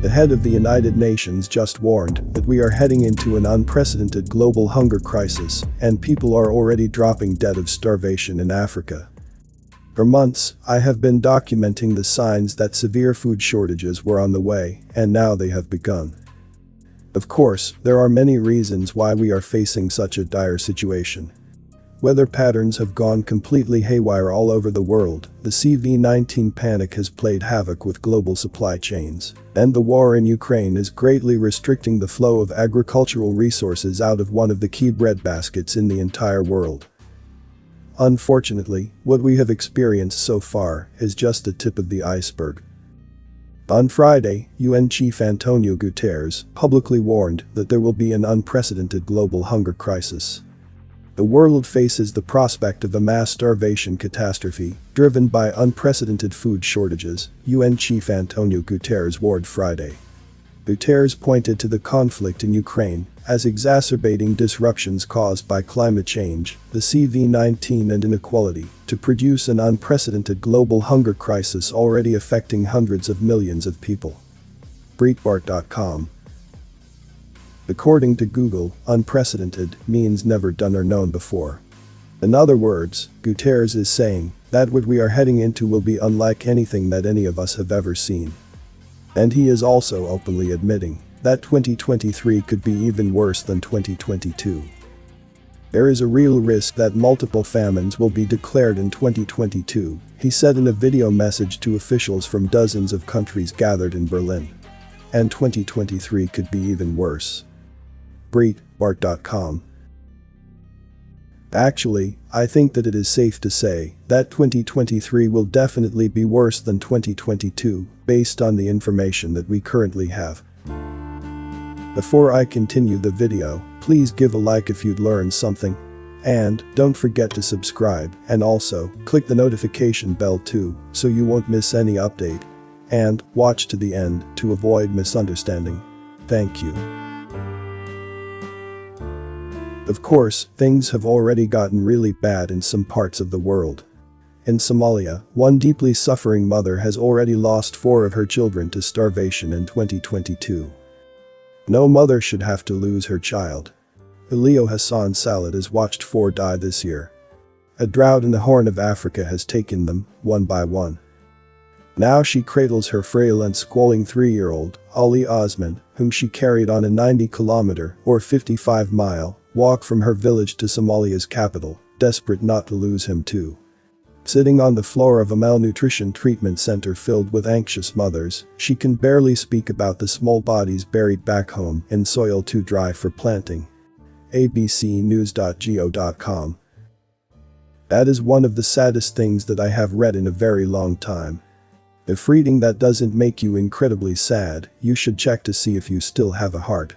The head of the United Nations just warned that we are heading into an unprecedented global hunger crisis and people are already dropping dead of starvation in Africa. For months, I have been documenting the signs that severe food shortages were on the way, and now they have begun. Of course, there are many reasons why we are facing such a dire situation. Weather patterns have gone completely haywire all over the world, the CV-19 panic has played havoc with global supply chains, and the war in Ukraine is greatly restricting the flow of agricultural resources out of one of the key breadbaskets in the entire world. Unfortunately, what we have experienced so far is just the tip of the iceberg. On Friday, UN Chief Antonio Guterres publicly warned that there will be an unprecedented global hunger crisis. The world faces the prospect of a mass starvation catastrophe driven by unprecedented food shortages, UN Chief Antonio Guterres warned Friday. Guterres pointed to the conflict in Ukraine as exacerbating disruptions caused by climate change, the CV-19 and inequality to produce an unprecedented global hunger crisis already affecting hundreds of millions of people. Breitbart.com According to Google, unprecedented means never done or known before. In other words, Guterres is saying that what we are heading into will be unlike anything that any of us have ever seen. And he is also openly admitting that 2023 could be even worse than 2022. There is a real risk that multiple famines will be declared in 2022, he said in a video message to officials from dozens of countries gathered in Berlin. And 2023 could be even worse. Breitbart.com. Actually, I think that it is safe to say that 2023 will definitely be worse than 2022 based on the information that we currently have. Before I continue the video, please give a like if you'd learned something. And don't forget to subscribe and also click the notification bell too so you won't miss any update. And watch to the end to avoid misunderstanding. Thank you. Of course, things have already gotten really bad in some parts of the world. In Somalia, one deeply suffering mother has already lost four of her children to starvation in 2022. No mother should have to lose her child. Elio Hassan Salad has watched four die this year. A drought in the Horn of Africa has taken them, one by one. Now she cradles her frail and squalling three-year-old, Ali Osman, whom she carried on a 90-kilometer or 55-mile walk from her village to Somalia's capital, desperate not to lose him too. Sitting on the floor of a malnutrition treatment center filled with anxious mothers, she can barely speak about the small bodies buried back home in soil too dry for planting. abcnews.go.com That is one of the saddest things that I have read in a very long time. If reading that doesn't make you incredibly sad, you should check to see if you still have a heart.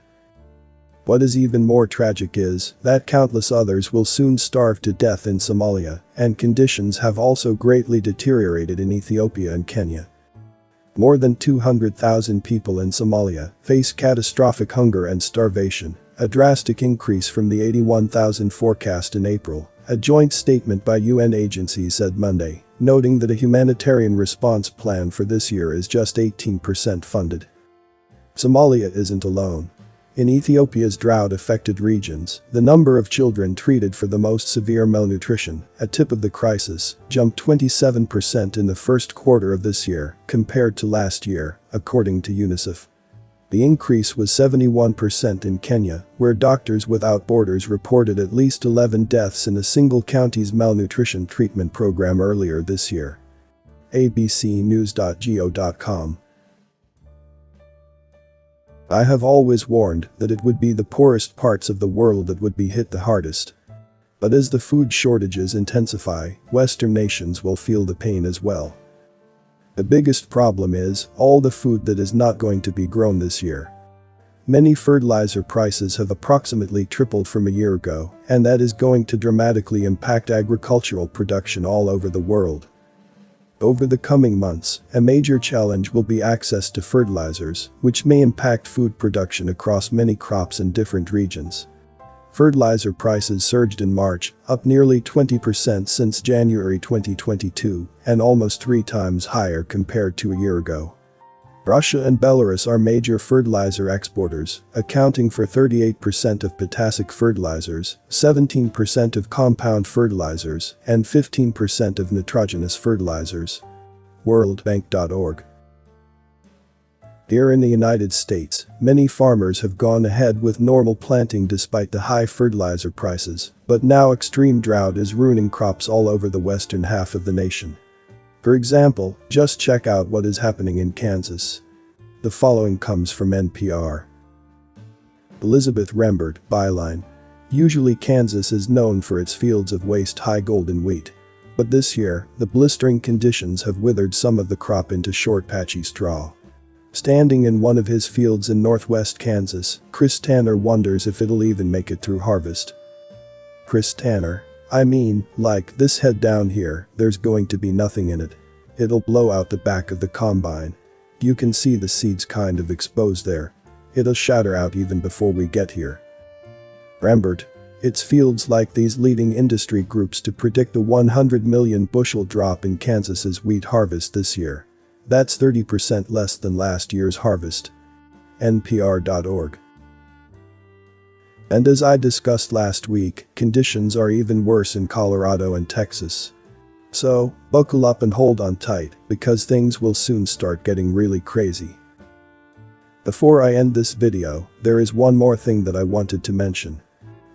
What is even more tragic is that countless others will soon starve to death in Somalia, and conditions have also greatly deteriorated in Ethiopia and Kenya. More than 200,000 people in Somalia face catastrophic hunger and starvation, a drastic increase from the 81,000 forecast in April, a joint statement by UN agencies said Monday, noting that a humanitarian response plan for this year is just 18% funded. Somalia isn't alone. In Ethiopia's drought-affected regions, the number of children treated for the most severe malnutrition, a tip of the crisis, jumped 27% in the first quarter of this year compared to last year, according to UNICEF. The increase was 71% in Kenya, where Doctors Without Borders reported at least 11 deaths in a single county's malnutrition treatment program earlier this year. abcnews.go.com I have always warned that it would be the poorest parts of the world that would be hit the hardest. But as the food shortages intensify, Western nations will feel the pain as well. The biggest problem is all the food that is not going to be grown this year. Many fertilizer prices have approximately tripled from a year ago, and that is going to dramatically impact agricultural production all over the world. Over the coming months, a major challenge will be access to fertilizers, which may impact food production across many crops in different regions. Fertilizer prices surged in March, up nearly 20% since January 2022, and almost three times higher compared to a year ago. Russia and Belarus are major fertilizer exporters, accounting for 38% of potassic fertilizers, 17% of compound fertilizers, and 15% of nitrogenous fertilizers. WorldBank.org Here in the United States, many farmers have gone ahead with normal planting despite the high fertilizer prices, but now extreme drought is ruining crops all over the western half of the nation. For example, just check out what is happening in Kansas. The following comes from NPR. Elizabeth Rembert, byline. Usually Kansas is known for its fields of waist-high golden wheat. But this year, the blistering conditions have withered some of the crop into short patchy straw. Standing in one of his fields in northwest Kansas, Chris Tanner wonders if it'll even make it through harvest. Chris Tanner, I mean, like, this head down here, there's going to be nothing in it. It'll blow out the back of the combine. You can see the seeds kind of exposed there. It'll shatter out even before we get here. Rembert. It's fields like these leading industry groups to predict a 100 million bushel drop in Kansas's wheat harvest this year. That's 30% less than last year's harvest. NPR.org and as I discussed last week, conditions are even worse in Colorado and Texas. So, buckle up and hold on tight, because things will soon start getting really crazy. Before I end this video, there is one more thing that I wanted to mention.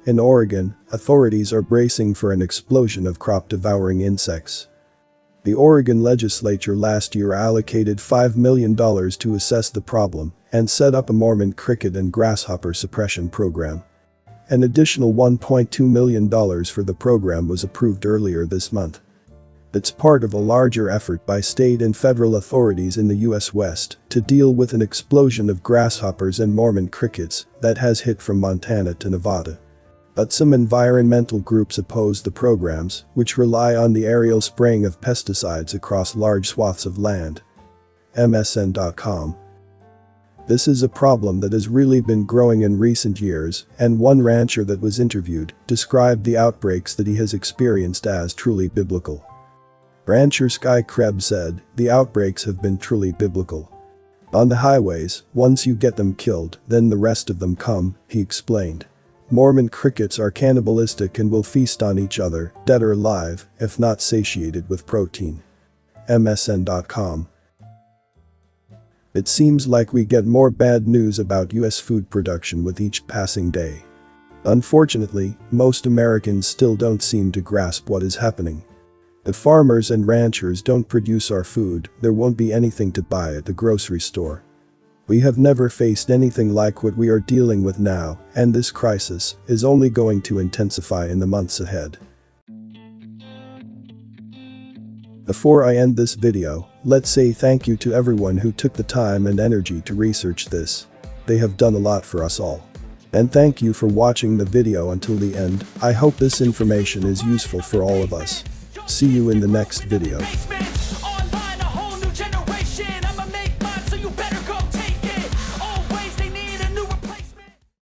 In Oregon, authorities are bracing for an explosion of crop-devouring insects. The Oregon legislature last year allocated $5 million to assess the problem and set up a Mormon cricket and grasshopper suppression program. An additional $1.2 million for the program was approved earlier this month. It's part of a larger effort by state and federal authorities in the US West to deal with an explosion of grasshoppers and Mormon crickets that has hit from Montana to Nevada. But some environmental groups oppose the programs, which rely on the aerial spraying of pesticides across large swaths of land. MSN.com this is a problem that has really been growing in recent years, and one rancher that was interviewed described the outbreaks that he has experienced as truly biblical. Rancher Sky Krebs said, the outbreaks have been truly biblical. On the highways, once you get them killed, then the rest of them come, he explained. Mormon crickets are cannibalistic and will feast on each other, dead or alive, if not satiated with protein. MSN.com it seems like we get more bad news about US food production with each passing day. Unfortunately, most Americans still don't seem to grasp what is happening. If farmers and ranchers don't produce our food, there won't be anything to buy at the grocery store. We have never faced anything like what we are dealing with now, and this crisis is only going to intensify in the months ahead. Before I end this video, let's say thank you to everyone who took the time and energy to research this. They have done a lot for us all. And thank you for watching the video until the end, I hope this information is useful for all of us. See you in the next video.